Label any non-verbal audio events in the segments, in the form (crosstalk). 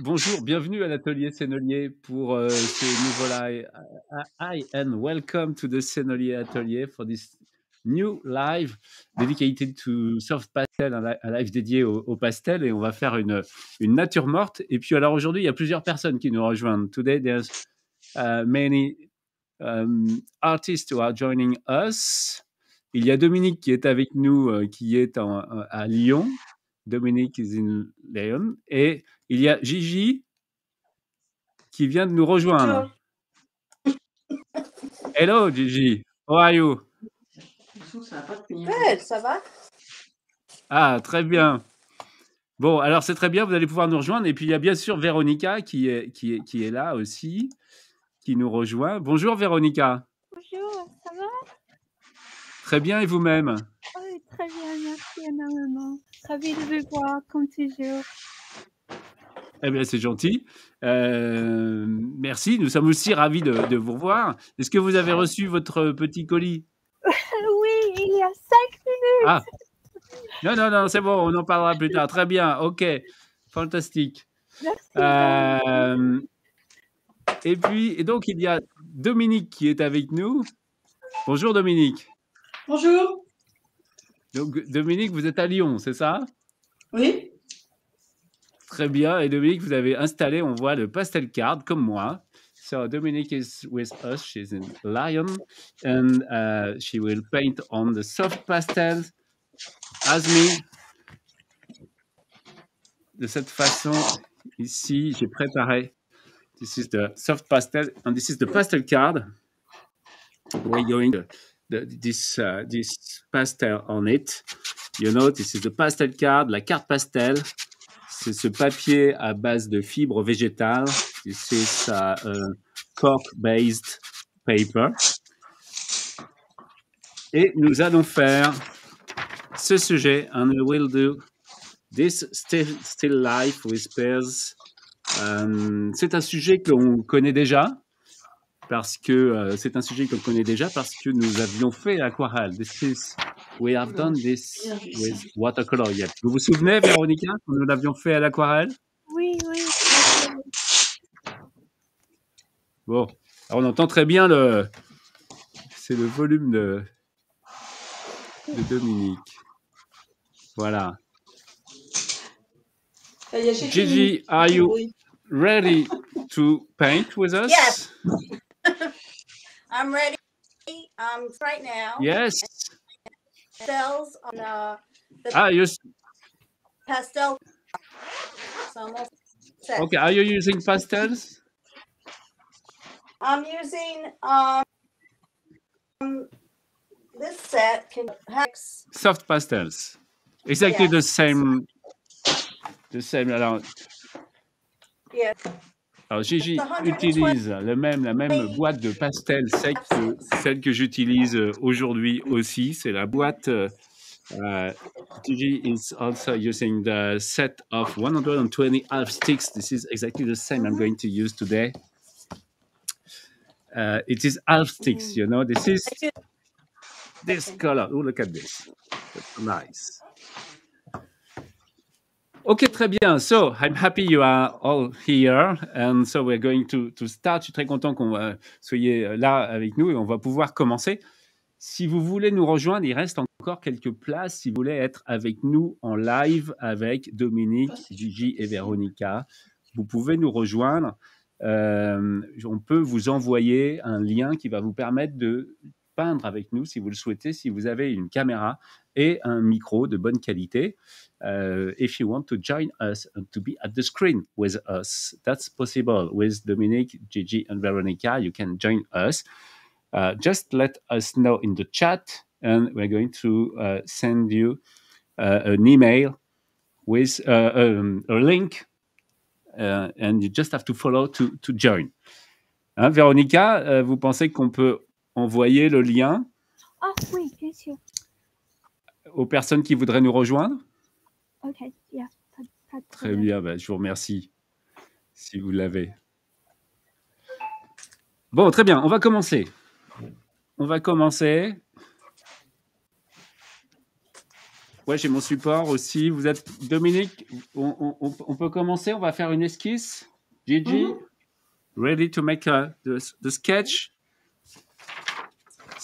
bonjour, bienvenue à l'atelier Sennelier pour euh, ce nouveau live. Hi and welcome to the Sennelier Atelier for this new live dedicated to soft pastel, un, li- un live dédié au, pastel et on va faire une, nature morte. Et puis alors aujourd'hui, il y a plusieurs personnes qui nous rejoignent. Today there's uh, many um, artists who are joining us. Il y a Dominique qui est avec nous, euh, qui est à Lyon. Dominique is in Lyon. Et il y a Gigi qui vient de nous rejoindre. Hello Gigi, how are you? Ouais, ça va? Ah, très bien. Bon, alors c'est très bien, vous allez pouvoir nous rejoindre. Et puis il y a bien sûr Véronica qui est, qui est, qui est là aussi, qui nous rejoint. Bonjour Véronica. Bonjour, ça va? Très bien et vous-même? Oui, très bien, merci énormément. Ravi de vous voir, comme toujours. Eh bien, c'est gentil. Euh, merci. Nous sommes aussi ravis de, de vous revoir. Est-ce que vous avez reçu votre petit colis? (laughs) Oui, il y a cinq minutes. Ah Non, non, non, c'est bon, on en parlera plus tard. Très bien, ok. Fantastique. Merci. Euh, et puis, et donc, il y a Dominique qui est avec nous. Bonjour Dominique. Bonjour. Donc, Dominique, vous êtes à Lyon, c'est ça? Oui Très bien. Et Dominique, vous avez installé, on voit le pastel card comme moi. So Dominique is with us. She's in Lyon, and uh, she will paint on the soft pastels as me. De cette façon, ici, j'ai préparé. This is the soft pastel, and this is the pastel card. We're going the, this uh, this pastel on it. You know, this is the pastel card, la carte pastel. C'est ce papier à base de fibres végétales. This is uh, a cork-based paper. Et nous allons faire ce sujet, and we will do this still, life with pears. Euh, c'est un sujet que l'on connaît déjà, parce que euh, c'est un sujet que l'on connaît déjà parce que nous avions fait aquarelle. This is, we have done this with watercolor yet. Vous vous souvenez, Véronica, quand nous l'avions fait à l'aquarelle? Oui, oui. Bon, alors on entend très bien le. C'est le volume de, de Dominique. Voilà. Gigi, are you Oui. ready to paint with us? Yes. I'm ready. Um, right now. Yes. Pastels on uh, the Ah, you, pastel. Okay. Are you using pastels? I'm using um um this set can hex. Soft pastels. Exactly Yeah. the same. The same. Alors, Yeah. Alors Gigi The 120 utilise le même, la même boîte de pastels sec que celle que j'utilise euh, aujourd'hui aussi. C'est la boîte. euh, uh, Gigi is also using the set of 120 half sticks. This is exactly the same I'm going to use today. Uh, it is half sticks, you know. This is this color. Oh, look at this. That's nice. Okay, très bien. So, I'm happy you are all here. And so, we're going to, to start. Je suis très content qu'on euh, soyez là avec nous et on va pouvoir commencer. Si vous voulez nous rejoindre, il reste encore quelques places. Si vous voulez être avec nous en live avec Dominique, Gigi et Véronica, vous pouvez nous rejoindre. Euh, on peut vous envoyer un lien qui va vous permettre de peindre avec nous si vous le souhaitez, si vous avez une caméra et un micro de bonne qualité. Uh, if you want to join us and to be at the screen with us, that's possible with Dominique, Gigi, and Veronica. You can join us. Uh, just let us know in the chat, and we're going to uh, send you uh, an email with uh, um, a link, and you just have to follow to, to join. Hein, Véronica, euh, vous pensez qu'on peut envoyer le lien? Ah oui, bien sûr. Aux personnes qui voudraient nous rejoindre yeah. Pas, pas de Très bien, ben, je vous remercie si vous l'avez. Bon, très bien, on va commencer. On va commencer. Ouais, j'ai mon support aussi. Vous êtes Dominique. On, on- on peut commencer? On va faire une esquisse. Gigi, Mhm. ready to make a, the, the sketch?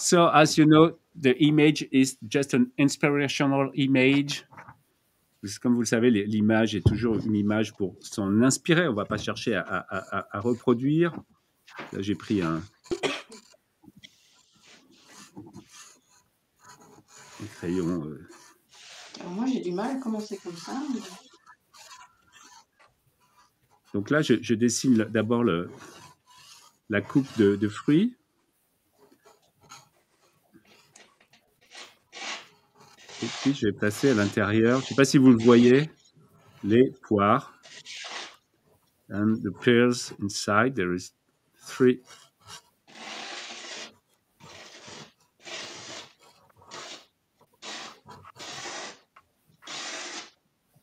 So, as you know, the image is just an inspirational image. Parce que Comme vous le savez, l'image est toujours une image pour s'en inspirer. On ne va pas chercher à, à- à- à reproduire. Là, j'ai pris un, un crayon. euh, Alors moi, j'ai du mal à commencer comme ça. mais- Donc là, je, je dessine d'abord la coupe de, de fruits. Puis, je vais placer à l'intérieur, je ne sais pas si vous le voyez, les poires. And the pears inside, there is three.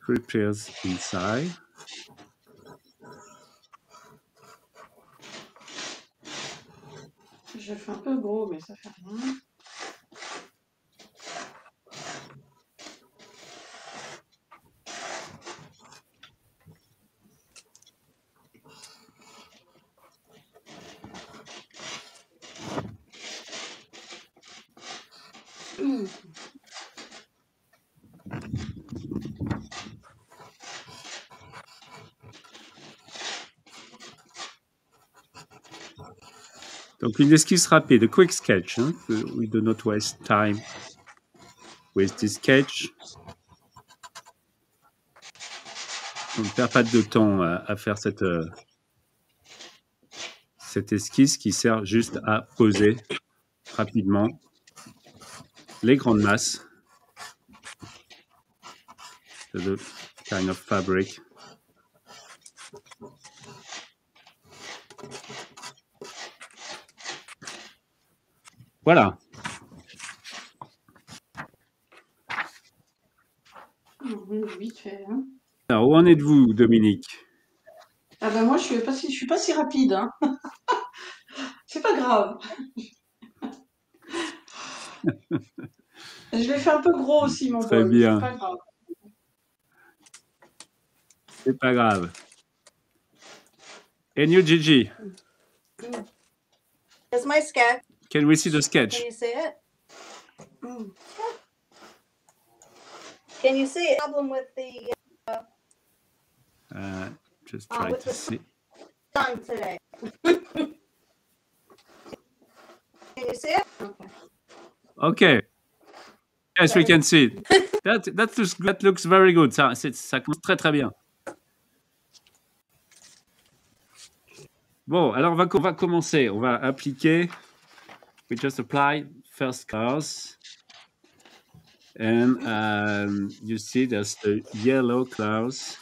Three pears inside. Je fais un peu gros, mais ça fait rien. Une esquisse rapide, quick sketch. We do not waste time with this sketch. On ne perd pas de temps à, à faire cette, euh, cette esquisse qui sert juste à poser rapidement les grandes masses de the kind of fabric. Voilà. Vite fait. hein. Alors, où en êtes-vous, Dominique? Ah ben moi, je suis pas si, je suis pas si rapide. Hein. (laughs) C'est pas grave. Je l'ai fait un peu gros aussi, mon Très bol. bien. C'est pas grave. C'est pas grave. And you, Gigi, Here's my sketch. Can we see the sketch? Can you see it? Mmh. Can you see it? Problem with the Uh, just Oh, try with to see. sun today. (laughs) Can you see it? Okay. Yes, we can see it. (laughs) That, that, looks, that looks very good. Ça, ça commence très, très bien. Bon, alors on va, on va commencer. On va appliquer. We just apply first colors. And um, you see there's the yellow clouds.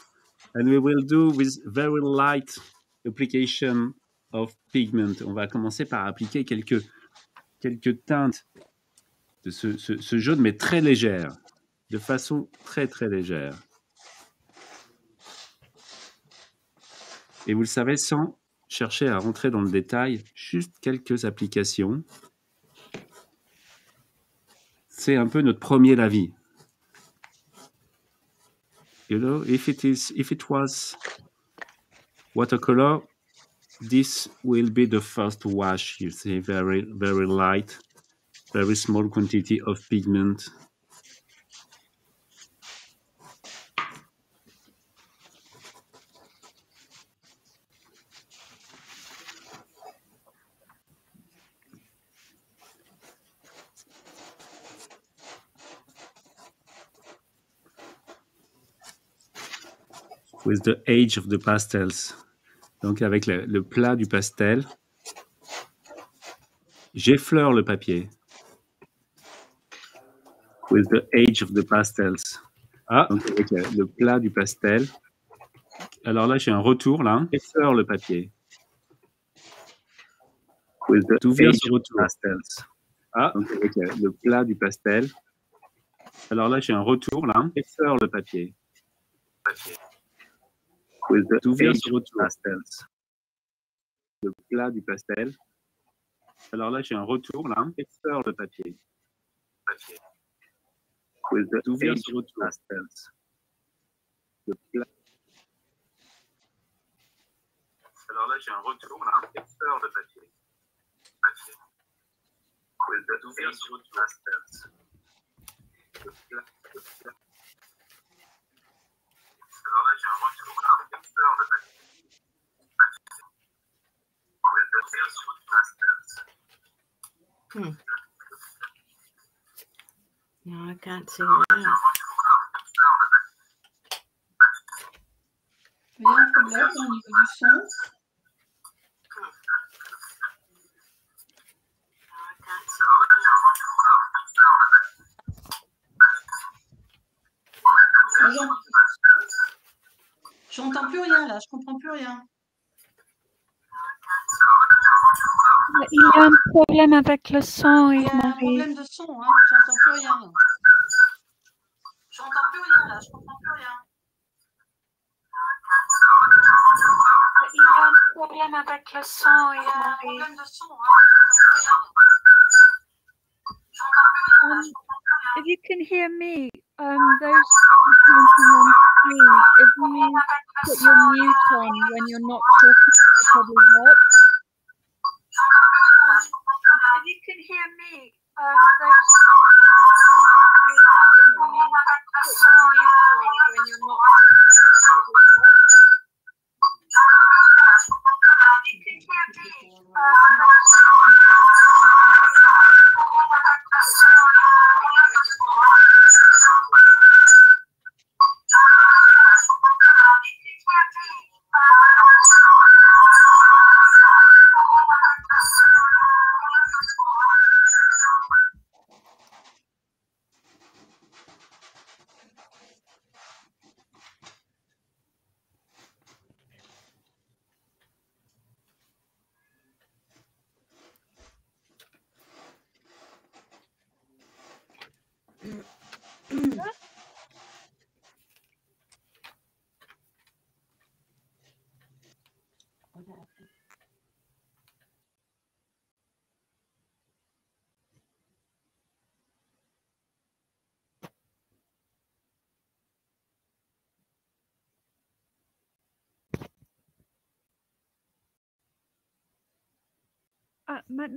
And we will do with very light application of pigment. On va commencer par appliquer quelques, quelques teintes de ce, ce- ce jaune, mais très légère, de façon très très légère. Et vous le savez, sans chercher à rentrer dans le détail, juste quelques applications. C'est un peu notre premier lavis. You know, if it is, if it was watercolor, this will be the first wash. You see, very very light very small quantity of pigment. With the age of the pastels. Donc avec le, le plat du pastel, j'effleure le papier. with the age of the pastels. Ah, donc avec le, le plat du pastel. Alors là, j'ai un retour là. Effleure le papier. With the D'où vient ce retour? pastels. Ah, donc avec le, le plat du pastel. Alors là, j'ai un retour là. Effleure le papier. D'où vient ce retour pastels. Le plat du pastel. Alors là, j'ai un retour là. Effleure le papier? With the D'où vient ce retour? Le Alors là, j'ai un retour, là, fleur de papier? Papier. D'où vient ce retour? Le le Alors là, j'ai un retour, là, un fleur de papier. Papier. With the D'où vient ce retour past tense. Hmm. No, I can't see that. Il y a un problème au niveau du son. Moi, j'en- J'entends plus rien là, je comprends plus rien. Il y a un problème avec le son, Il y a un problème de son, hein. j'entends plus rien. J'entends plus rien là, je comprends plus rien. Il y a un problème avec le son, Il y a un problème de son, hein. Um, if you can hear me, um, those pointing on screen, if you put your mute on when you're not talking, it probably help. If you can hear me, um, pointing if put your mute on when you're not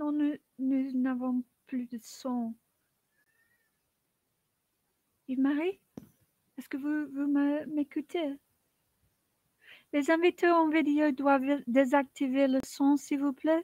Maintenant, nous n'avons plus de son. Yves-Marie, est-ce que vous, vous m'écoutez? Les invités en vidéo doivent désactiver le son, s'il vous plaît.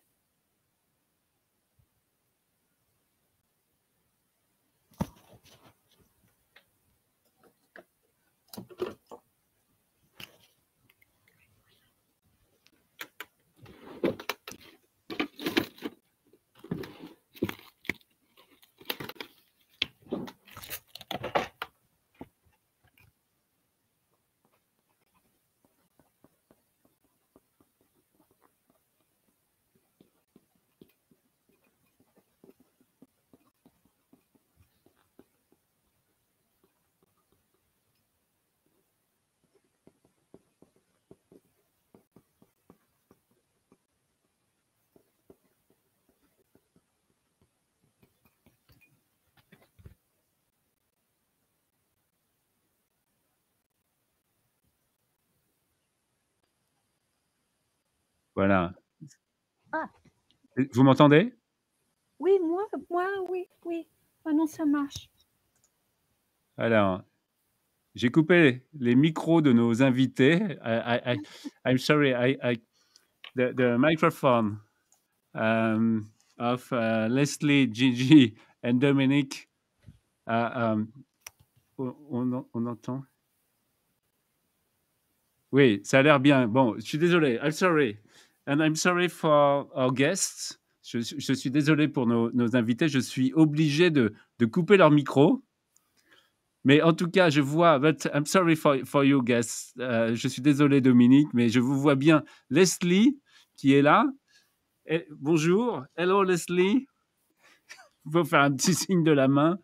Voilà. Ah. Vous m'entendez? Oui, moi, moi, oui, oui. Maintenant, ça marche. Alors, j'ai coupé les micros de nos invités. I, I, I'm sorry, I, I, the, the microphone um, of uh, Leslie, Gigi and Dominic. uh, um, on, on- on entend? Oui, ça a l'air bien. Bon, je suis désolé. I'm sorry. And I'm sorry for our guests. Je, suis désolé pour nos, invités. Je suis obligé de, couper leur micro. Mais en tout cas, je vois, but I'm sorry for, for you guys. Euh, je suis désolé, Dominique, mais je vous vois bien. Leslie, qui est là. Bonjour. Hello, Leslie. Faut faire un petit (laughs) signe de la main.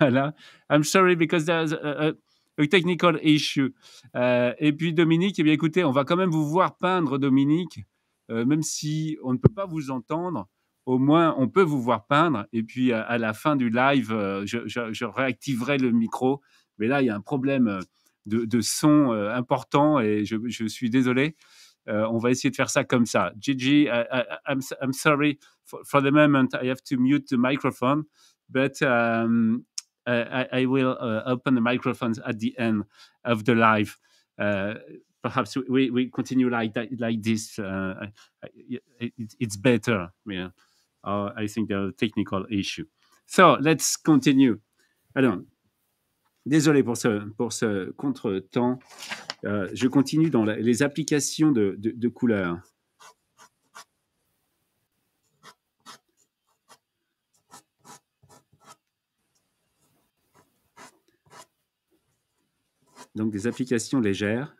Voilà. I'm sorry because there's a, a- a technical issue. Euh, et puis, Dominique, eh bien, écoutez, on va quand même vous voir peindre, Dominique, même si on ne peut pas vous entendre. au moins, on peut vous voir peindre. Et puis, à, la fin du live, euh, je, réactiverai le micro. Mais là, il y a un problème euh, de, son euh, important et je, suis désolé. Euh, on va essayer de faire ça comme ça. Gigi, I, I, I'm, I'm sorry. For, the moment, I have to mute the microphone, but um, I I will uh, open the microphones at the end of the live. Uh, perhaps we, we continue like that, like this. Uh, I- it, it's better. Yeah. Uh, I think there are technical issue. So let's continue. Alors, désolé pour ce, pour ce contretemps. Euh, je continue dans la- les applications de, de, de couleurs. Donc des applications légères.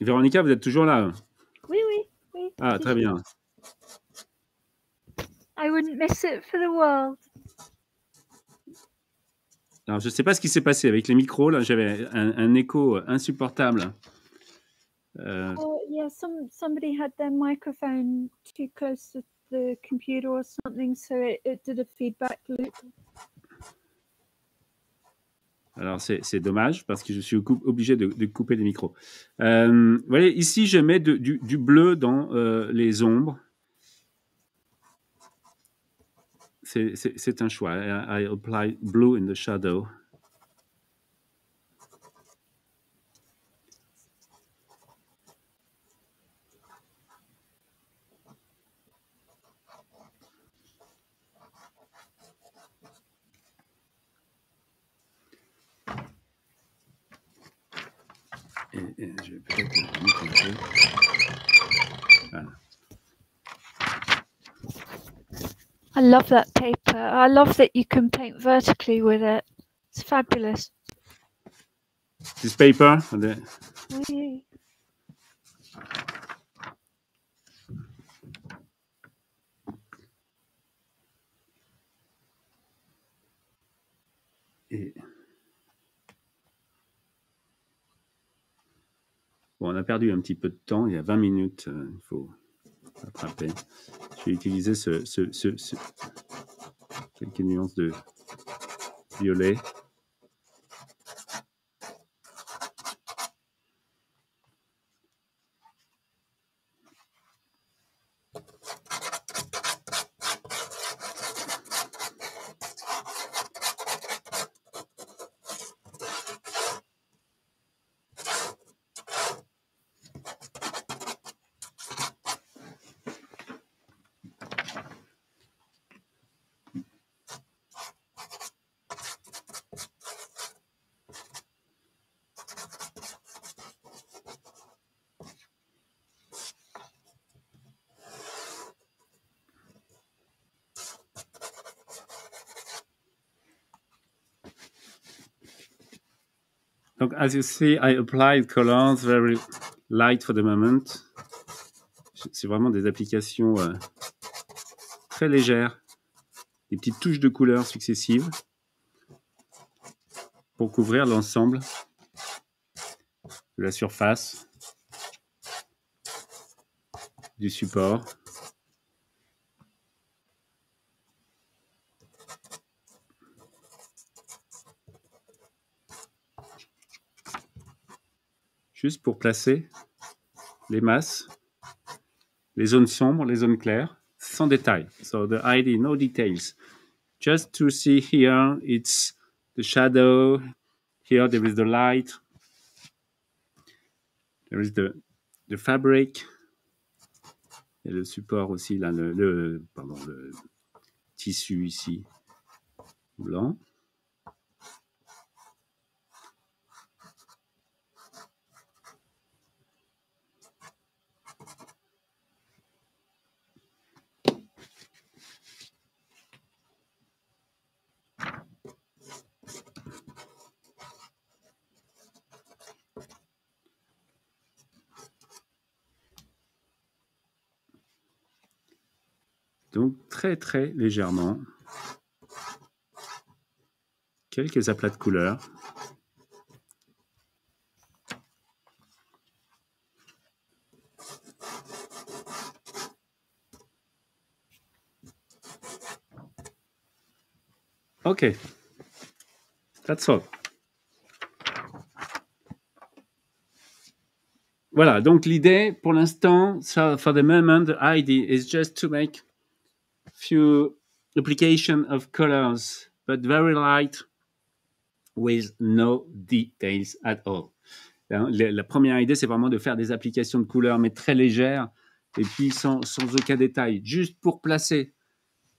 Véronica, vous êtes toujours là Oui, oui, oui. Ah, très bien. I wouldn't miss it for the world. Alors, je ne sais pas ce qui s'est passé avec les micros. Là, j'avais un, un écho insupportable. Euh, Or yeah, some somebody had their microphone too close to the computer or something, so it, it did a feedback loop. Alors, c'est dommage parce que je suis obligé de, couper les micros. Euh, voyez, ici, je mets du, bleu dans euh, les ombres. C'est- un choix. I apply blue in the shadow. Et, et je vais peut-être mettre. Voilà. I love that paper. I love that you can paint vertically with it. It's fabulous. This paper, the- Oui. Bon, on a perdu un petit peu de temps. Il y a 20 minutes, euh, il faut rattraper. Je vais utiliser ce, ce- ce- ce- quelques nuances de violet. As you see, I applied colors very light for the moment. C'est vraiment des applications euh, très légères, des petites touches de couleurs successives pour couvrir l'ensemble de la surface du support. Juste pour placer les masses, les zones sombres, les zones claires, sans détail. So the ID, no details. Just to see here, it's the shadow. Here there is the light. There is the, the fabric. Et le support aussi, là, le, le- pardon, le tissu ici, blanc. Donc très très légèrement. quelques aplats de couleurs. Ok. That's all. Voilà, donc l'idée pour l'instant, so for the moment, the idea is just to make few application of colors, but very light with no details at all. Hein, La, première idée, c'est vraiment de faire des applications de couleurs, mais très légères, et puis sans, sans aucun détail, juste pour placer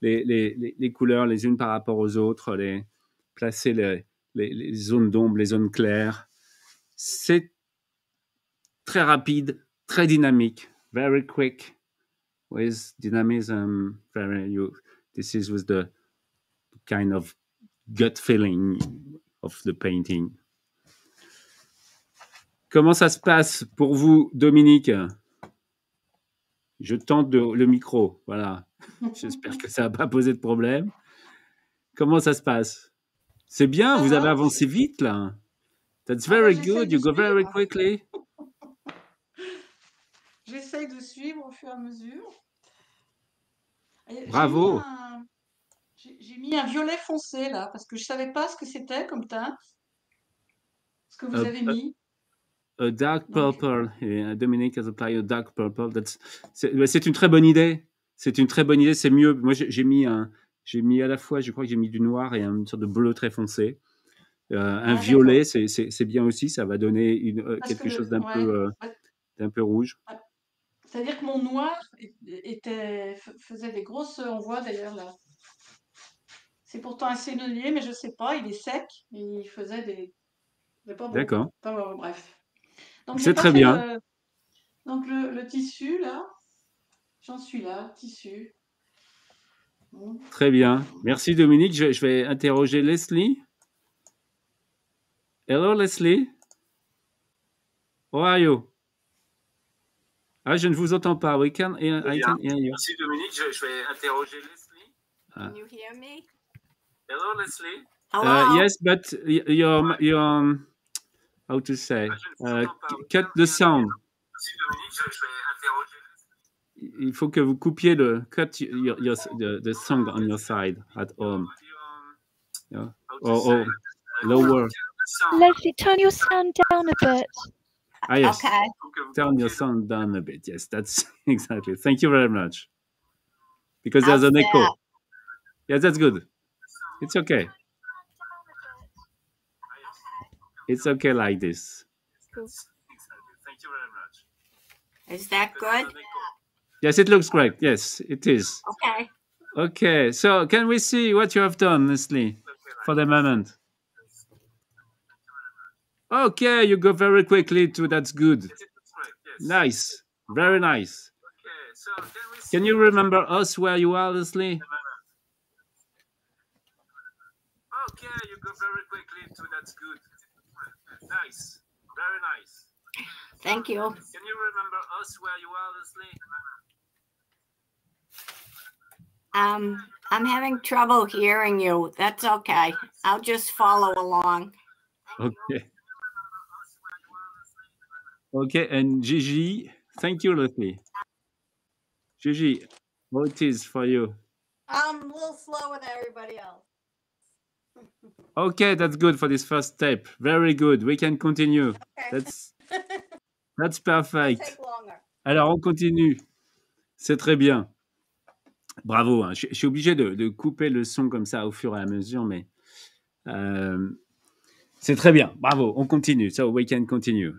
les, les- les- couleurs les unes par rapport aux autres, les, placer les- les zones d'ombre, les zones claires. C'est très rapide, très dynamique, very quick, with dynamism, very you. This is with the kind of gut feeling of the painting. Comment ça se passe pour vous, Dominique? Je tente de- le micro, voilà. (laughs) J'espère que ça va pas poser de problème. Comment ça se passe? C'est bien, vous avez avancé vite là. That's Ah bah, very good. You go very quickly. J'essaye de suivre au fur et à mesure. J'ai Bravo. mis J'ai mis un violet foncé là, parce que je savais pas ce que c'était comme teinte. Ce que vous Euh, avez euh, mis. A dark purple. Uh, Dominic has applied a dark purple. C'est une très bonne idée. C'est une très bonne idée. C'est mieux. Moi, j'ai mis un. J'ai mis à la fois, je crois que j'ai mis du noir et une sorte de bleu très foncé. Euh, un Ah, violet, c'est- bien aussi. Ça va donner une, euh, quelque que chose d'un ouais. peu, euh, Ouais. d'un peu rouge. C'est-à-dire que mon noir était, faisait des grosses. On voit d'ailleurs là. C'est pourtant un sénelier, mais je sais pas, il est sec. Il faisait des. D'accord. Bon, bref. Donc, C'est très bien. le- Donc le, le tissu là, j'en suis là, tissu. Bon. Très bien. Merci Dominique. Je, je vais interroger Leslie. Hello Leslie. How are you? Ah, je ne vous entends pas. We can, hear- I can hear you. Merci Dominique. Je, je vais interroger Leslie. Can you hear me? Hello Leslie. Hello? Uh, yes, but your, your, um, how to say, uh, cut the sound. Il faut que vous coupiez le cut your, your, the, the song on your side at home. Yeah. Or, or lower. Leslie, turn your sound down a bit. Ah, yes. Okay. Turn your sound down a bit. Yes, that's (laughs) exactly. Thank you very much. Because there's an echo. that? Yes, that's good. It's okay. It's okay like this. Thank you very much. Is that good? Yes, it looks great. Yes, it is. Okay. Okay, so can we see what you have done, Leslie, for the moment? Okay, you go very quickly too. That's good. Nice, very nice. Okay, so can, Can you remember us where you are, Leslie? Okay, you go very quickly too. That's good. Nice, very nice. Thank you. Can you remember us where you are, Leslie? Um, I'm having trouble hearing you. That's okay. I'll just follow along. Okay. Okay, and Gigi, thank you, Leslie. Gigi, what is for you? I'm a little slower than everybody else. Okay, that's good for this first step. Very good. We can continue. Okay. That's (laughs) that's perfect. Alors, on continue. C'est très bien. Bravo. hein. Je, je suis obligé de, de couper le son comme ça au fur et à mesure, mais euh, c'est très bien. Bravo. On continue. So we can continue.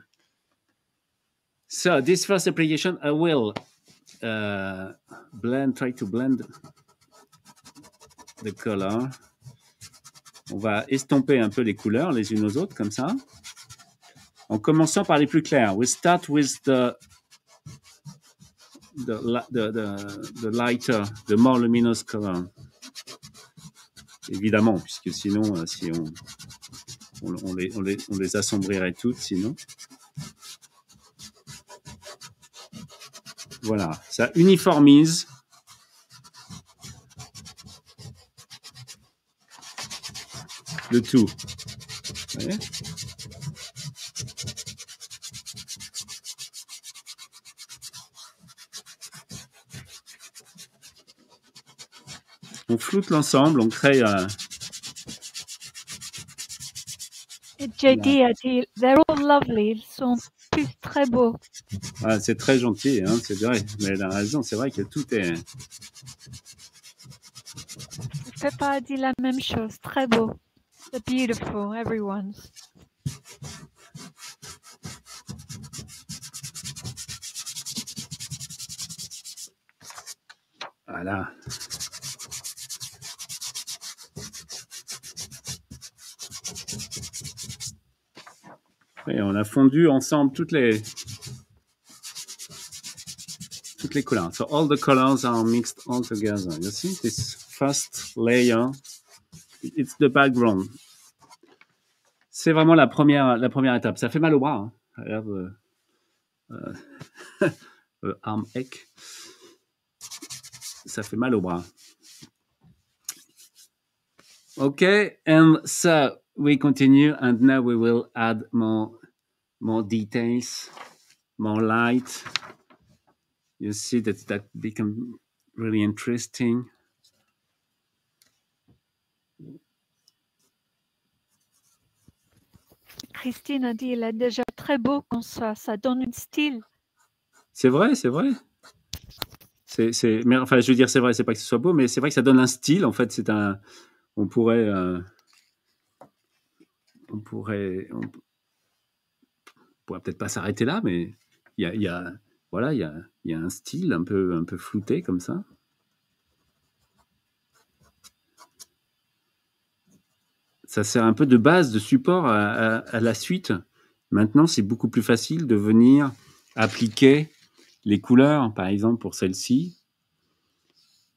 So this first application, I will uh, blend, try to blend the color. On va estomper un peu les couleurs les unes aux autres comme ça. En commençant par les plus clairs. We start with the the, li- the, the, the lighter, the more luminous color. Évidemment, puisque sinon, euh, si on, on, on les, on, les, on les assombrirait toutes, sinon. Voilà, ça uniformise. le tout. On floute l'ensemble, on crée un. Et JD tous très beaux. Ah, c'est très gentil, hein, c'est vrai. Mais elle a raison, c'est vrai que tout est. Peppa a dit la même chose, très beau. They're beautiful, everyone's. Voilà. Et on a fondu ensemble toutes les toutes les couleurs. So all the colors are mixed all together. You see this first layer, it's the background. C'est vraiment la première la première étape. Ça fait mal au bras. Hein. I have a- a- a arm ache. Ça fait mal au bras. Okay, and so we continue, and now we will add more, more details, more light. You see that that become really interesting. Christine a dit, il est déjà très beau comme ça, ça donne un style. C'est vrai, c'est vrai. C'est, mais enfin, je veux dire, c'est vrai, c'est pas que ce soit beau, mais c'est vrai que ça donne un style. En fait, c'est un, on pourrait, euh, on pourrait, on, pourrait peut-être pas s'arrêter là, mais il y a, voilà, il y y a un style un peu, un flouté comme ça. Ça sert un peu de base, de support à la suite. Maintenant, c'est beaucoup plus facile de venir appliquer les couleurs, par exemple pour celle-ci.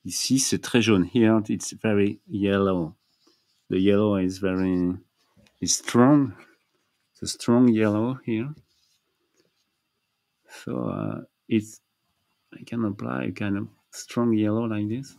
Ici, c'est très jaune. Here, it's very yellow. The yellow is very is strong. Strong yellow here. So uh, it's I can apply a kind of strong yellow like this.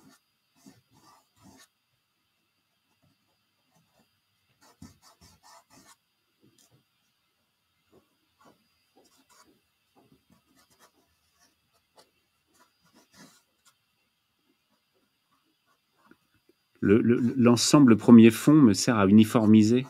Le- le- L'ensemble premier fond me sert à uniformiser.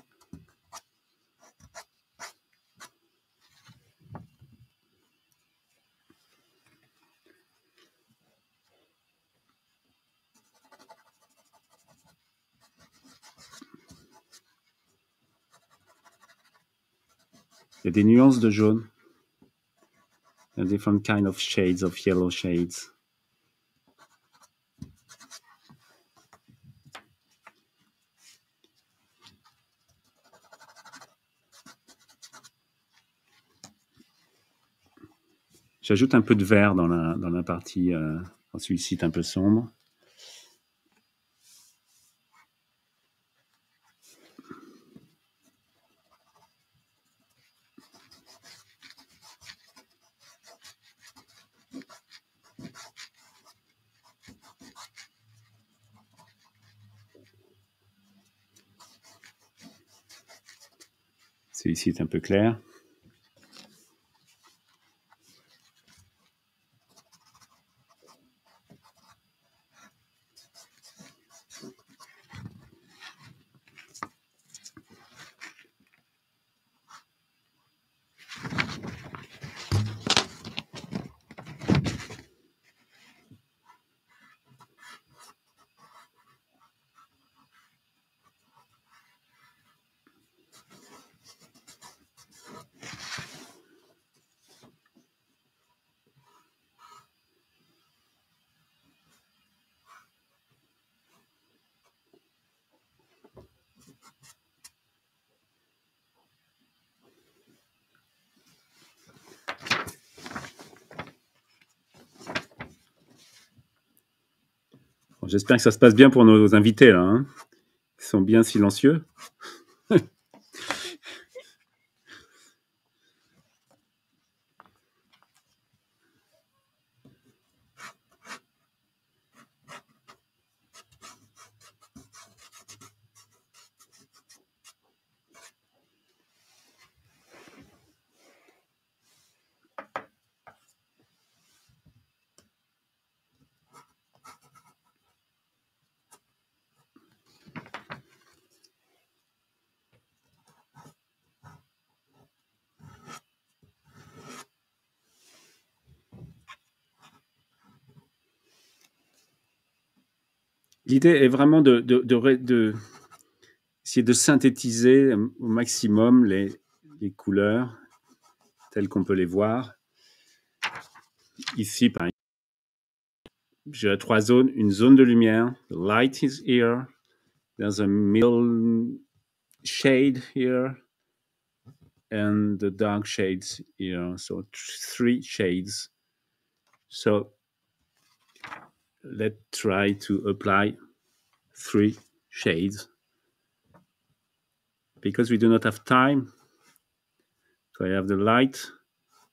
Il y a des nuances de jaune. Il y a different kind of shades of yellow shades. J'ajoute un peu de vert dans la, dans la partie, euh, celui-ci est un peu sombre. Celui-ci est un peu clair. J'espère que ça se passe bien pour nos invités là. hein. Ils sont bien silencieux. L'idée est vraiment de, de, essayer de synthétiser au maximum les, les couleurs telles qu'on peut les voir. Ici, par exemple, j'ai trois zones. Une zone de lumière. The light is here. There's a middle shade here. And the dark shades here. So th- three shades. So let's try to apply three shades. Because we do not have time. So I have the light,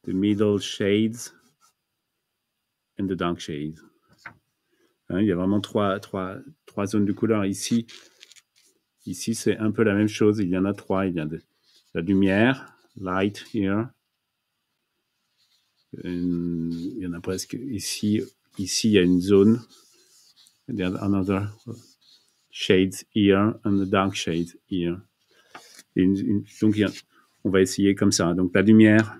the middle shades, and the dark shades. Hein, il y a vraiment trois, trois, trois zones de couleur ici. Ici, c'est un peu la même chose. Il y en a trois. Il y a de la lumière, light here. Une- il y en a presque ici. Ici, il y a une zone. There's another shades here and the dark shades here. Une- une- donc, on va essayer comme ça. Donc, la lumière,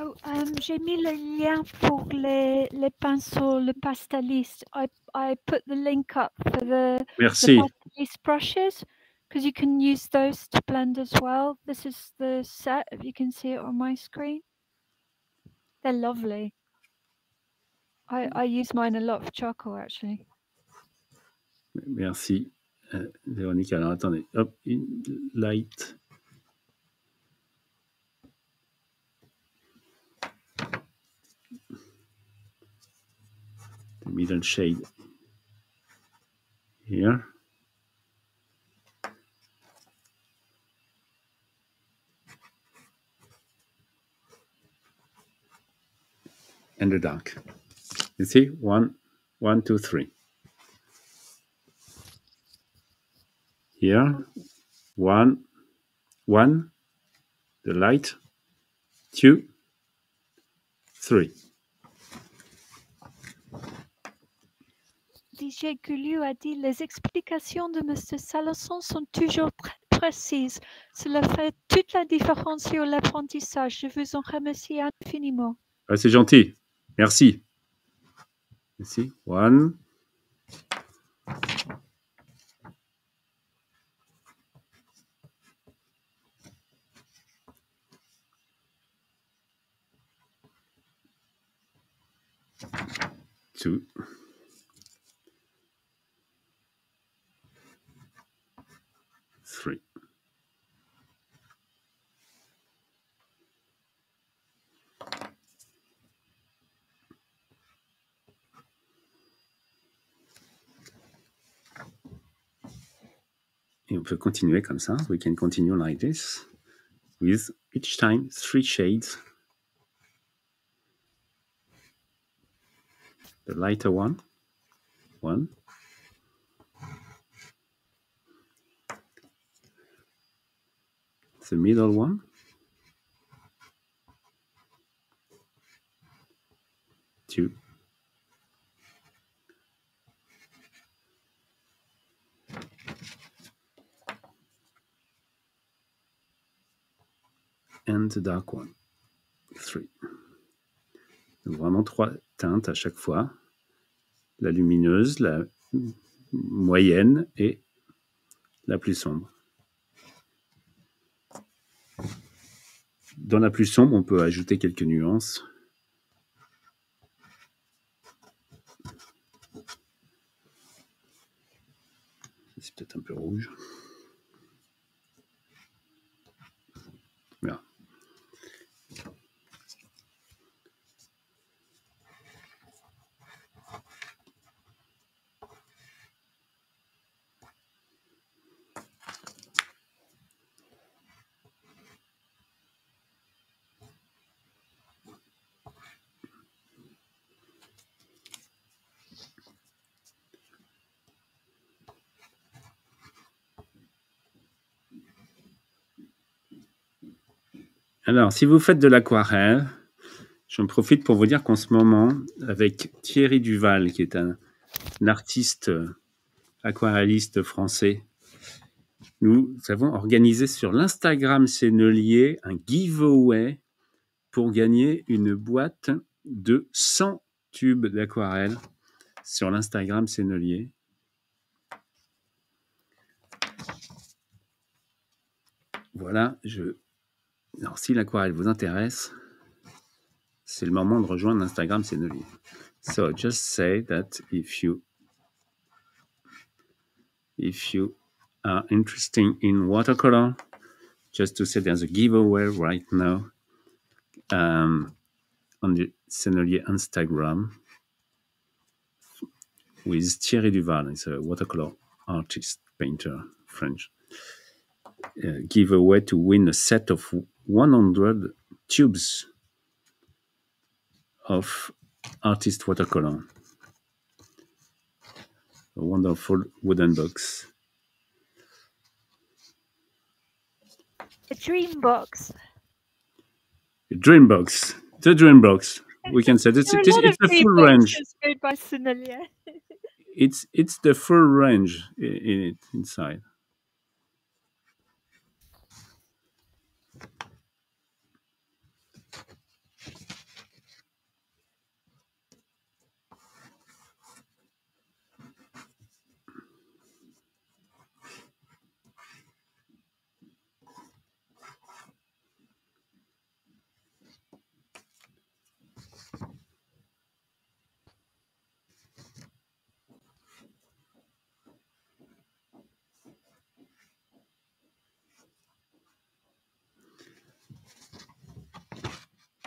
Oh, um, j'ai mis le lien pour les, les pinceaux, le pasteliste. I, I put the link up for the, the merci. pasteliste brushes because you can use those to blend as well. This is the set, if you can see it on my screen. They're lovely. I, I use mine a lot for charcoal actually. Merci, euh, Véronique. Alors, attendez. Hop, une light. The middle shade here. And the dark. You see? One, one, two, three. here one one the light two three DJ Gulu a dit les explications de Mr. Salasson sont toujours très précises. Cela fait toute la différence sur l'apprentissage. Je vous en remercie infiniment. ah, c'est gentil merci. Merci. One. Two Et on peut continuer. We can continue like this with each time three shades. The lighter one, one. The middle one. Two. Dark one. Three. Donc vraiment trois teintes à chaque fois. La lumineuse, la moyenne et la plus sombre. Dans la plus sombre, on peut ajouter quelques nuances. C'est peut-être un peu rouge. Voilà. Alors, si vous faites de l'aquarelle, j'en profite pour vous dire qu'en ce moment, avec Thierry Duval, qui est un, artiste euh, aquarelliste français, nous avons organisé sur l'Instagram Sennelier un giveaway pour gagner une boîte de 100 tube d'aquarelle sur l'Instagram Sénelier. Voilà, je... Alors, si l'aquarelle vous intéresse, c'est le moment de rejoindre l'Instagram Sénelier. So, just say that if you if you are interested in watercolor, just to say there's a giveaway right now um, on the Sennelier Instagram with Thierry Duval. He's a watercolor artist, painter, French. Uh, giveaway to win a set of 100 tubes of artist watercolor. A wonderful wooden box. A dream box. A dream box. The dream box. We can say this. There are a (laughs) It's, it's the full range. made by. It's it's the full range in it inside.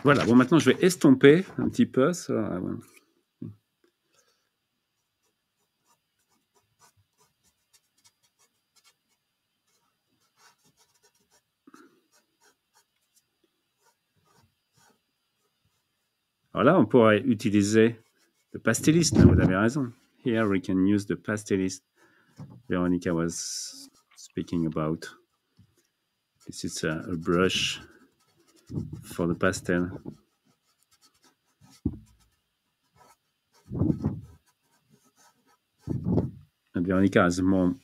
Voilà. Bon, maintenant je vais estomper un petit peu ça. Ah, ouais. Alors là, on pourrait utiliser le pasteliste. Vous avez raison. Here we can use the pastelist. Veronica was speaking about. This is a brush for the pastel. And Veronica has more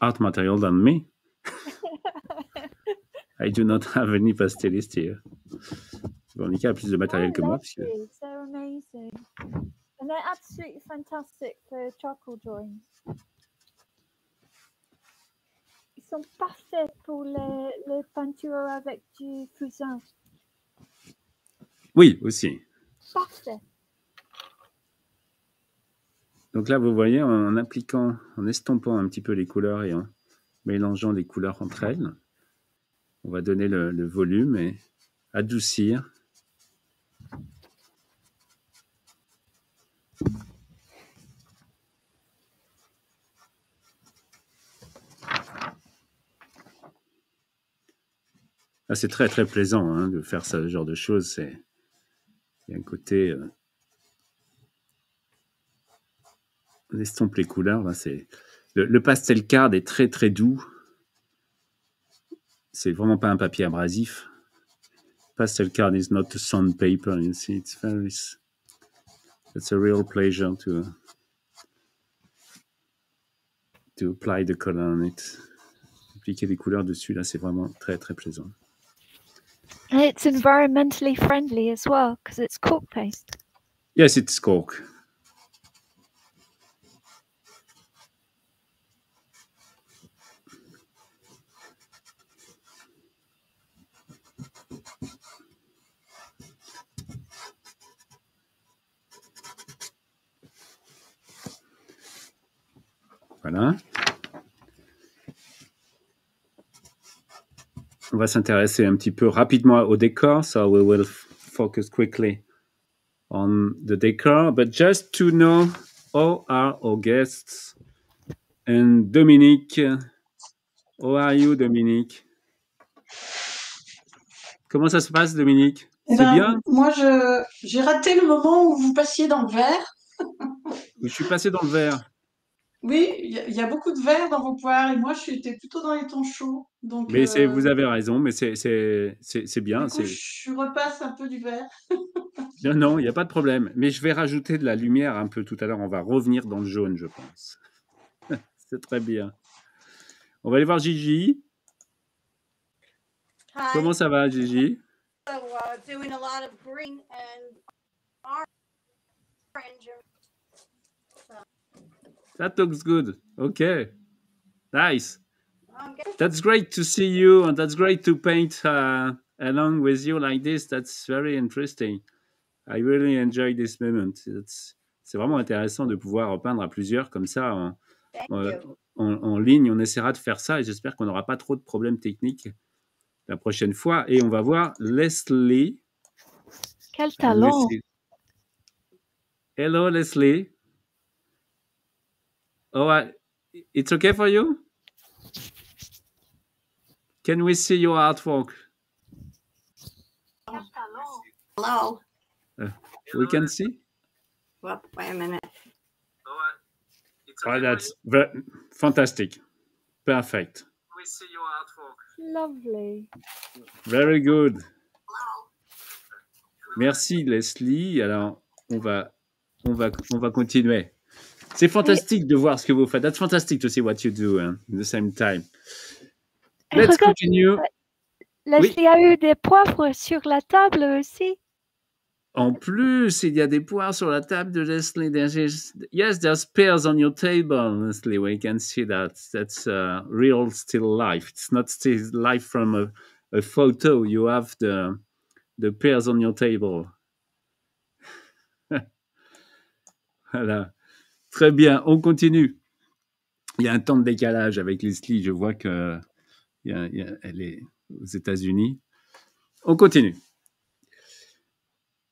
art material than me. (laughs) I do not have any pastelist here. Veronica a plus de matériel oh, que moi. These, They're amazing. And they're absolutely fantastic for charcoal drawings. Sont parfaits pour les, les peintures avec du fusain. Oui, aussi. Parfait. Donc là, vous voyez, en appliquant, en estompant un petit peu les couleurs et en mélangeant les couleurs entre elles, on va donner le, le volume et adoucir. Ah, c'est très très plaisant hein, de faire ce genre de choses. C'est il y a un côté euh, on estompe les couleurs. Le, pastel card est très très doux. C'est vraiment pas un papier abrasif. Pastel card is not a sandpaper. You see, it's very. It's a real pleasure to to apply the color on it. Appliquer des couleurs dessus, là, c'est vraiment très très plaisant. And it's environmentally friendly as well because it's cork paste. Yes, it's cork. Voilà. On va s'intéresser un petit peu rapidement au décor, so we will focus quickly on the decor, but just to know who are our guests. And Dominique, how are you, Dominique? Comment ça se passe, Dominique? Eh C'est ben, bien? Moi, je j'ai raté le moment où vous passiez dans le vert. Je suis passé dans le vert. Oui, il y, a- il y a beaucoup de vert dans vos poires et moi, j'étais plutôt dans les tons chauds. Donc, Mais c'est, euh, vous avez raison, mais c'est, c'est, c'est, c'est bien. du coup, C'est, je repasse un peu du vert. (laughs) non, non, il n'y a pas de problème. Mais je vais rajouter de la lumière un peu tout à l'heure. On va revenir dans le jaune, je pense. (laughs) c'est très bien. On va aller voir Gigi. Hi. Comment ça va, Gigi? So, uh, doing a lot of green and orange. That looks good. Okay. Nice. Getting That's great to see you, and that's great to paint uh, along with you like this. That's very interesting. I really enjoy this moment. It's, c'est vraiment intéressant de pouvoir peindre à plusieurs comme ça en, en, you. en- en ligne. On essaiera de faire ça et j'espère qu'on n'aura pas trop de problèmes techniques la prochaine fois. Et on va voir Leslie. Quel talent. Leslie. Hello, Leslie. Oh, I- it's okay for you? Can we see your artwork? Hello. We can see. Whoop, wait a minute. Oh, that's fantastic. Perfect. Lovely. Very good. Merci, Leslie. Alors, on va, on va, on va continuer. C'est fantastique de voir ce que vous faites. That's fantastic to see what you do hein, at the same time. Et Let's regarde, continue. Leslie a eu des poivres sur la table aussi. En plus, il y a des poires sur la table de Leslie. Yes, there's pears on your table, Leslie. We can see that. That's uh, real still life. It's not still life from a, a photo. You have the, the pears on your table. (laughs) voilà. Très bien, on continue. Il y a un temps de décalage avec Leslie. Je vois que est aux États-Unis. On continue.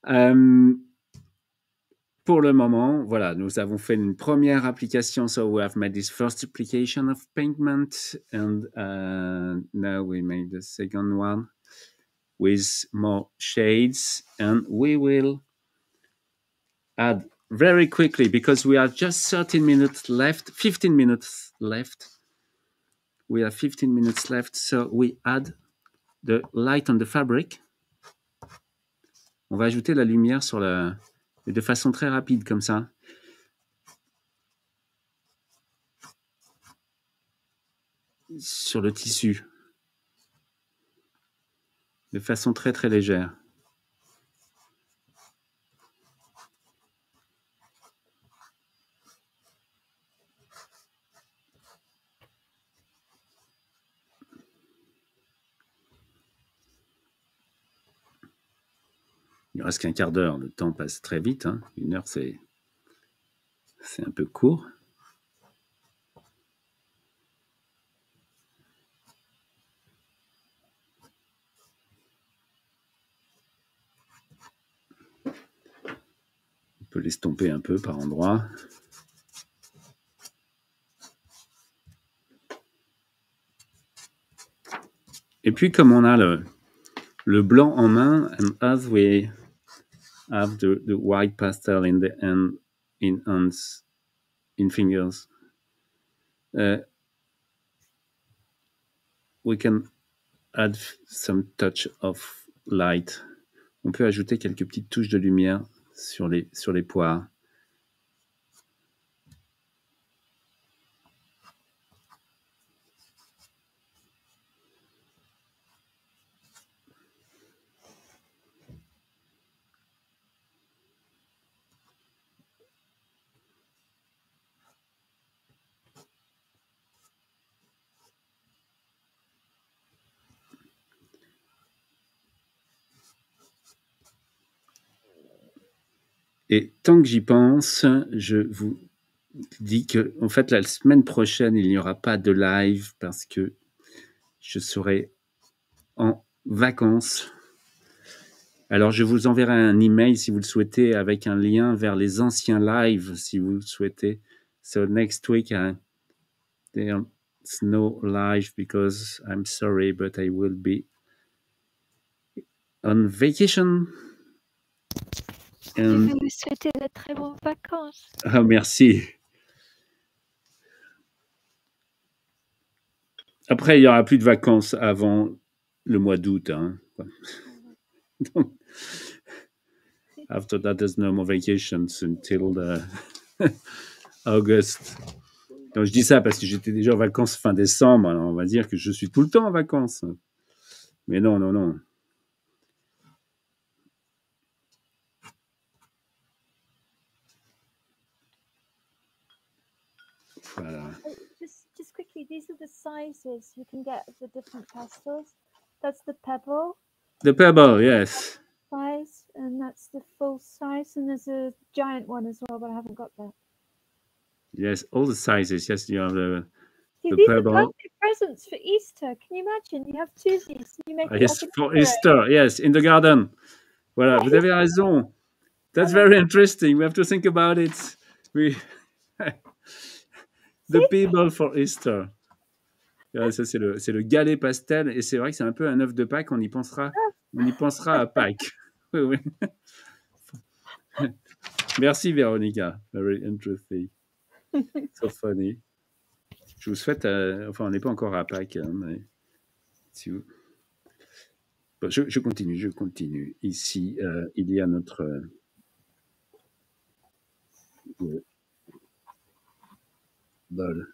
Euh, pour le moment, voilà, nous avons fait une première application. So we have made this first application of pigment, and uh, now we made the second one with more shades, and we will add very quickly because we have just 13 minutes left, 15 minutes left. We have 15 minutes left, so we add the light on the fabric. On va ajouter la lumière sur la, et de façon très rapide comme ça. Sur le tissu. De façon très très légère. Il reste qu'un quart d'heure. Le temps passe très vite. hein. Une heure, c'est un peu court. On peut l'estomper un peu par endroits. Et puis, comme on a le, le blanc en main, as we have the, the white pastel in the hand, in hands, in fingers, uh, we can add some touch of light. On peut ajouter quelques petites touches de lumière sur les, sur les poires. Et tant que j'y pense, je vous dis que, en fait, la semaine prochaine, il n'y aura pas de live parce que je serai en vacances. Alors, je vous enverrai un email si vous le souhaitez avec un lien vers les anciens lives si vous le souhaitez. So next week, there's no live because I'm sorry, but I will be on vacation. Je vais vous souhaiter de très bonnes vacances. Ah, merci. Après, il n'y aura plus de vacances avant le mois d'août. Hein. (laughs) Donc, After that, there's no more vacations until the (laughs) August. Donc, je dis ça parce que j'étais déjà en vacances fin décembre. Alors, on va dire que je suis tout le temps en vacances. Mais non, non, non. Sizes you can get the different pastels. That's the pebble The pebble, yes. size, and that's the full size, and there's a giant one as well, but I haven't got that. Yes, all the sizes. Yes, you have the. See, The these pebble. are perfect presents for Easter. Can you imagine? You have two of these. You make Ah, yes, for. Easter. Yes, in the garden. Voilà, vous avez raison. That's very interesting. We have to think about it. We... (laughs) the people for Easter. Ça, c'est le, c'est le galet pastel. Et c'est vrai que c'est un peu un œuf de Pâques. On y pensera, on y pensera à Pâques. (laughs) Oui, oui. (laughs) Merci, Véronica. Very interesting. (laughs) So funny. Je vous souhaite. euh, enfin, on n'est pas encore à Pâques. hein, mais si vous- Bon, je, je continue, je continue. Ici, euh, il y a notre. euh, bol.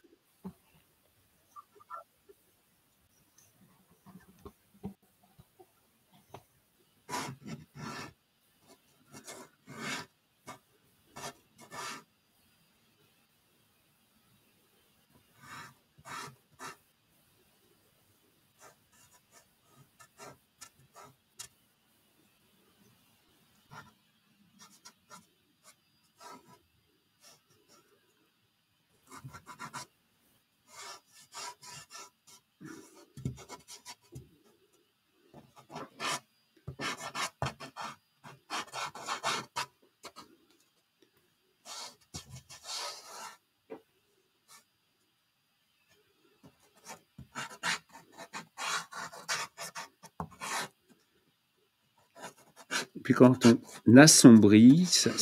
Puis quand on assombrit, ça,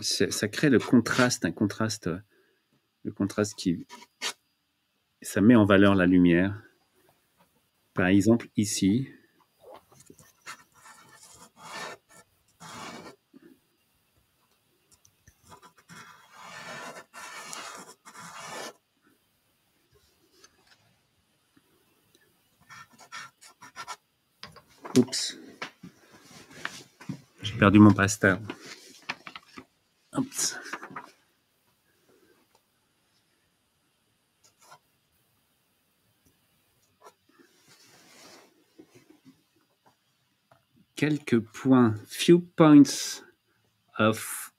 ça- crée le contraste, un contraste, le contraste qui, ça met en valeur la lumière. Par exemple, ici, perdu mon pastel. Oups. quelques points, few points of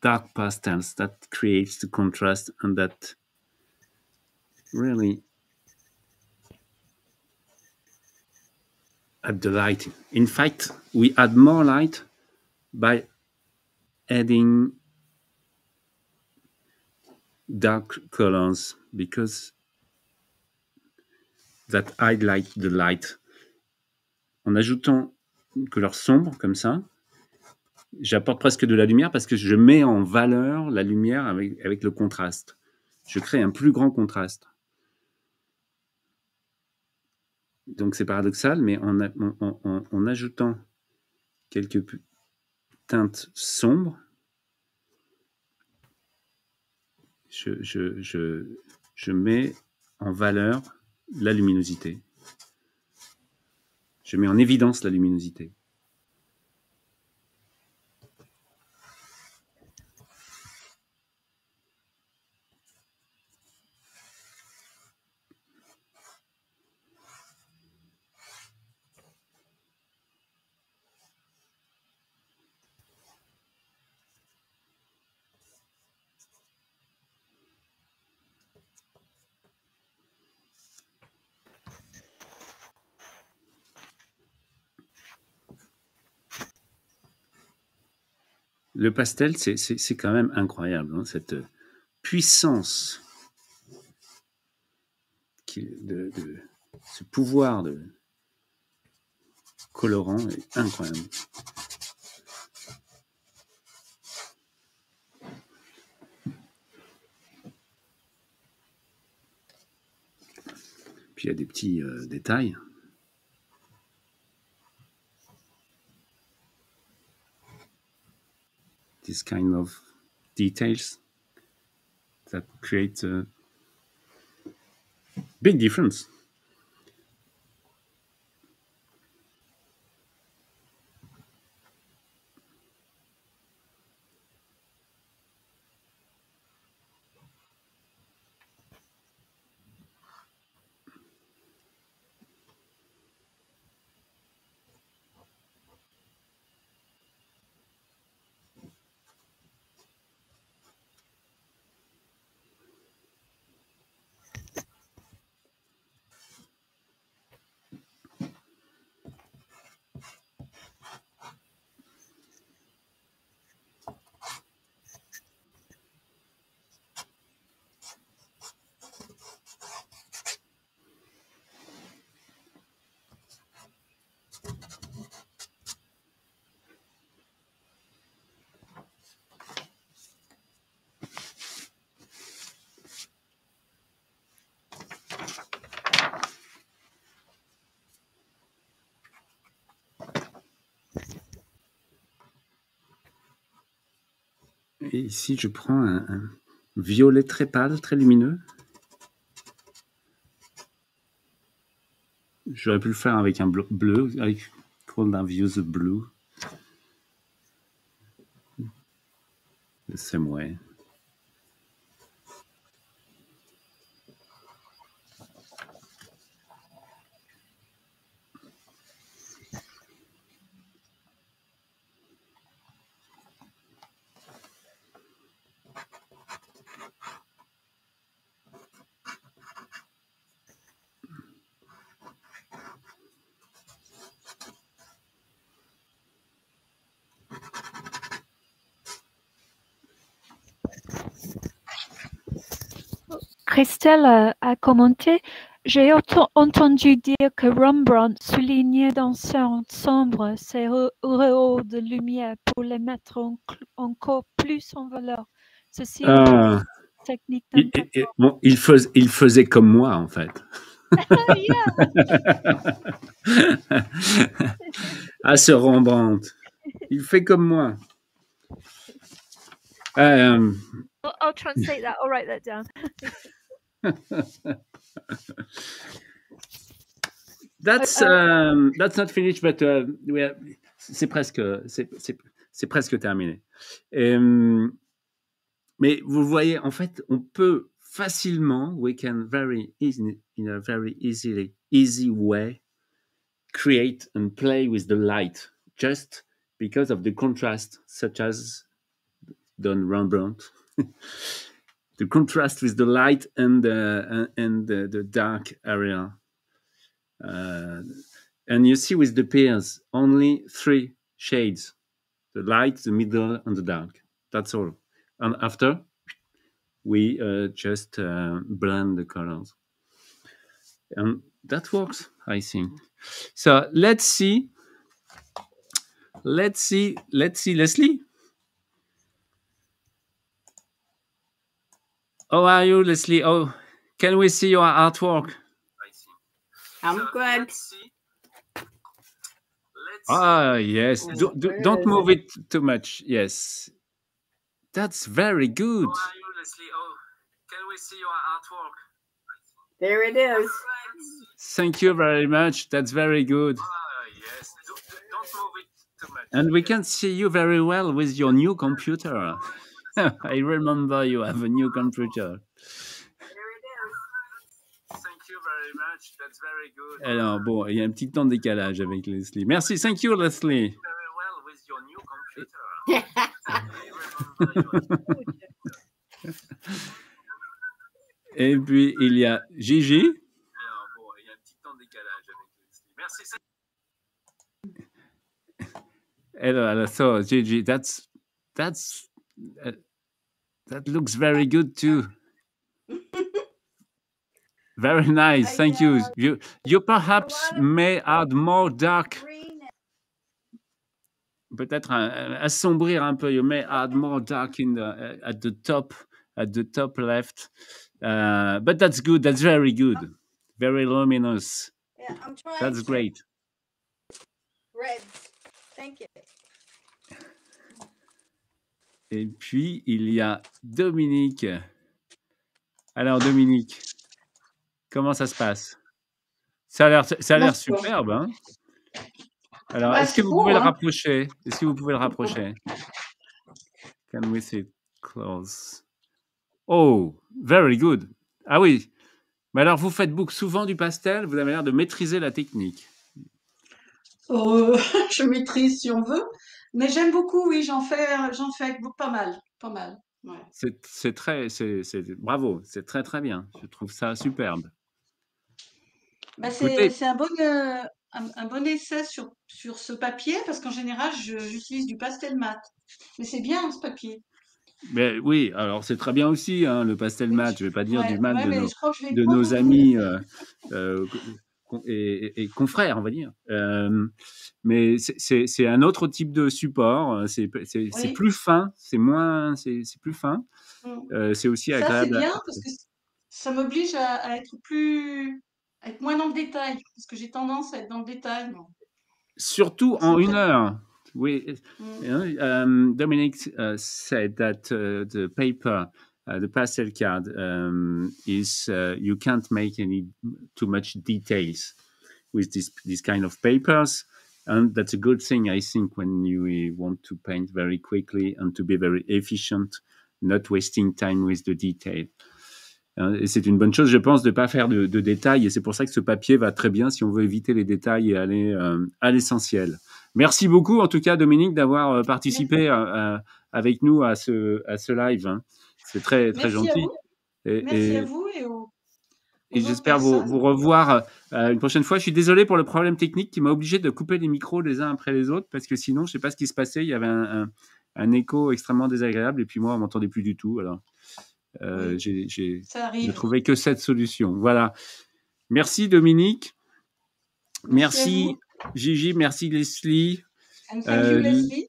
dark pastels that creates the contrast and that really add the light. In fact, we add more light by adding dark colors because that highlight the light. En ajoutant une couleur sombre comme ça, j'apporte presque de la lumière parce que je mets en valeur la lumière avec, le contraste. Je crée un plus grand contraste. Donc c'est paradoxal, mais en ajoutant quelques sombres, je, je- je- je mets en valeur la luminosité. Je mets en évidence la luminosité. Le pastel, c'est- quand même incroyable, hein, cette puissance, qui- de, de- ce pouvoir de colorant est incroyable. Puis il y a des petits euh, détails. This kind of details that create a big difference. Et ici, je prends un, un violet très pâle, très lumineux. J'aurais pu le faire avec un bleu, bleu avec call d'un views blue. The same way. Christelle a, a commenté J'ai entendu dire que Rembrandt soulignait dans son sombre ces re- auréoles de lumière pour les mettre en- encore plus en valeur. Ceci est Ah, technique il, d'un il- bon, il fais- il faisait comme moi, en fait. (laughs) ah, ce Rembrandt. Il fait comme moi. Euh, I'll, I'll translate that. I'll write that down. (laughs) That's Uh, um, that's not finished, but uh, c'est presque c'est presque terminé. Euh, mais vous voyez, en fait, on peut facilement, we can very easy, in a very easily easy way, create and play with the light just because of the contrast, such as done Rembrandt. (laughs) the contrast with the light and the and the, the dark area. Uh, and you see with the pairs only three shades the light the middle and the dark. That's all. And after we uh, just uh, blend the colors. And that works i think. So let's see. Let's see. Let's see leslie how are you leslie oh can we see your artwork I see. I'm good. Ah, yes. Do, do, don't move it too much. Yes. That's very good. Can we see your artwork? There it is. Thank you very much. That's very good. yes. Don't, don't move it too much. And we can see you very well with your new computer. (laughs) I remember you have a new computer. Thank you very much. That's very good. Alors, bon, il y a un petit temps de décalage avec Leslie. Merci. Thank you, Leslie. Et puis, il y a Gigi. Alors, bon, il y a un petit temps de décalage avec Leslie. Merci. Hello. So, Gigi, that's, that's, uh, that looks very good too. Very nice. Thank you. You, you perhaps may add more dark, peut-être assombrir un peu. You may add more dark in the, uh, at the top, at the top left. Uh, but that's good. That's very good. Very luminous. Yeah, I'm trying. That's great. Reds. Thank you. Et puis, il y a Dominique. Alors, Dominique, comment ça se passe? Ça a l'air, ça a l'air Bonsoir. superbe. Hein? Alors, Bah, est-ce que vous pouvez le hein. rapprocher? Est-ce que vous pouvez le rapprocher? Can we see it close? Oh, very good. Ah oui. Mais alors, vous faites beaucoup souvent du pastel. Vous avez l'air de maîtriser la technique. Euh, (laughs) je maîtrise si on veut, mais j'aime beaucoup, oui, j'en fais, j'en fais pas mal, pas mal. Ouais. C'est très, c'est, bravo. C'est très très bien. Je trouve ça superbe. Bah, c'est, un bon, euh, un, un bon essai sur, sur ce papier parce qu'en général, j'utilise du pastel mat. Mais c'est bien ce papier. Mais oui, alors c'est très bien aussi, hein, le pastel mat. Je vais pas dire Ouais, du mat ouais, de, nos, de amis euh, euh, et, et- et confrères, on va dire. Euh, mais c'est- c'est c'est un autre type de support. euh, C'est c'est- c'est Oui. plus fin, c'est moins, c'est c'est plus fin. Mm. Euh, c'est aussi Ça, c'est agréable. à- bien parce que ça m'oblige à, à être plus, à être moins dans le détail parce que j'ai tendance à être dans le détail. Surtout en C'est une heure. we, Mm. um, Dominic uh, said that uh, the paper, uh, the pastel card, um, is uh, you can't make any too much details with this this kind of papers, and that's a good thing, I think, when you want to paint very quickly and to be very efficient, not wasting time with the detail. Hein, Et c'est une bonne chose, je pense, de ne pas faire de, de détails. Et c'est pour ça que ce papier va très bien si on veut éviter les détails et aller euh, à l'essentiel. Merci beaucoup, en tout cas, Dominique, d'avoir euh, participé à- à- avec nous à ce, à ce live. C'est très, très Merci gentil. Et, Merci et- à vous et aux, et j'espère vous, revoir euh, une prochaine fois. Je suis désolé pour le problème technique qui m'a obligé de couper les micros les uns après les autres parce que sinon, je ne sais pas ce qui se passait. Il y avait un, un- un écho extrêmement désagréable et puis moi, on m'entendait plus du tout. Alors, euh, Oui. j'ai- ne trouvais que cette solution. Voilà. Merci Dominique. Merci Merci Gigi. Merci Leslie. Euh, you, Leslie.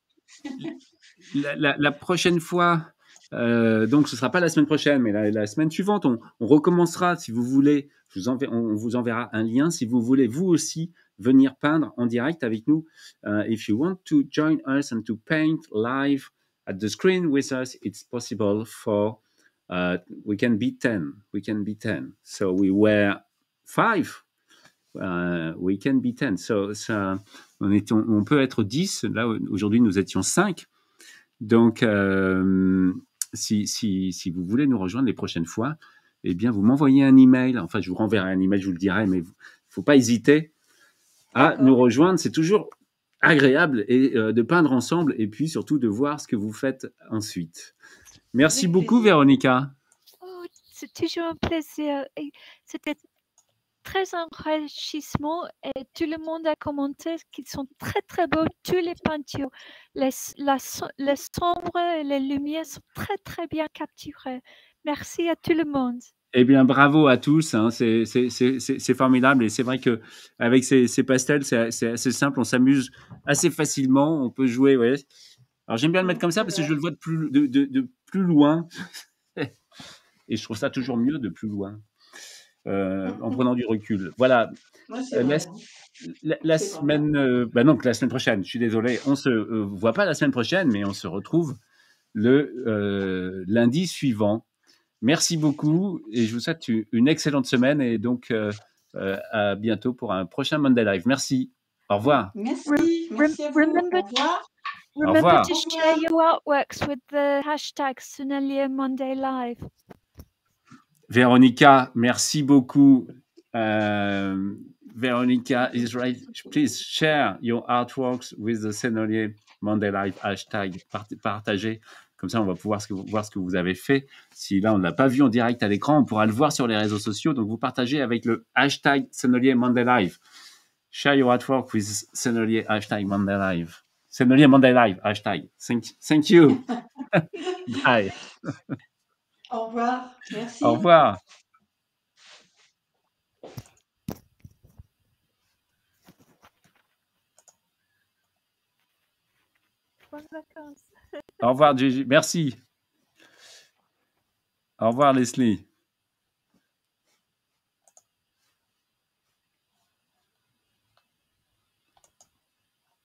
La, la- la prochaine fois, euh, donc ce sera pas la semaine prochaine, mais la, la semaine suivante, on, on recommencera. Si vous voulez, je vous on vous enverra un lien. Si vous voulez vous aussi venir peindre en direct avec nous, uh, if you want to join us and to paint live at the screen with us, it's possible for uh, we can be 10. We can be 10. So we were five. Uh, we can be 10. So, so on, est, on, on peut être 10. Là, aujourd'hui, nous étions 5. Donc, euh, si, si, si vous voulez nous rejoindre les prochaines fois, eh bien, vous m'envoyez un email. Enfin, je vous renverrai un email, je vous le dirai, mais il ne faut pas hésiter à nous rejoindre. C'est toujours agréable et, euh, de peindre ensemble et puis surtout de voir ce que vous faites ensuite. Merci beaucoup, plaisir. Véronica. Oh, c'est toujours un plaisir. C'était très enrichissement et tout le monde a commenté qu'ils sont très très beaux, tous les peintures. Les, les sombres et les lumières sont très très bien capturées. Merci à tout le monde. Eh bien, bravo à tous. hein, c'est- formidable. Et c'est vrai que avec ces, pastels, c'est assez simple. On s'amuse assez facilement. On peut jouer. Alors, j'aime bien le mettre comme ça parce que je le vois de plus, de plus loin. (laughs) Et je trouve ça toujours mieux de plus loin. Euh, (laughs) en prenant du recul. Voilà. Ouais, Euh. La, vrai. semaine, euh, bah la semaine prochaine. Je suis désolé. On se euh, voit pas la semaine prochaine, mais on se retrouve le euh, lundi suivant. Merci beaucoup et je vous souhaite une excellente semaine et donc euh, euh, à bientôt pour un prochain Monday Live. Merci. Au revoir. Merci. Rem- Merci à vous. remember- Au revoir. Remember revoir. to share your artworks with the hashtag Sunelier Monday Live. Véronica, merci beaucoup. Euh, Véronica is right. Please share your artworks with the Sennelier Monday Live hashtag. Part- Partagez. Comme ça, on va pouvoir ce que vous- voir ce que vous avez fait. Si là, on ne l'a pas vu en direct à l'écran, on pourra le voir sur les réseaux sociaux. Donc, vous partagez avec le hashtag Sennelier Monday Live. Share your artwork with Sennelier hashtag Monday Live. Sennelier Monday Live hashtag. Thank, thank you. (laughs) Bye. (laughs) Au revoir. Merci. Au revoir. Bonnes vacances. Au revoir, Gigi. Merci. Au revoir, Leslie.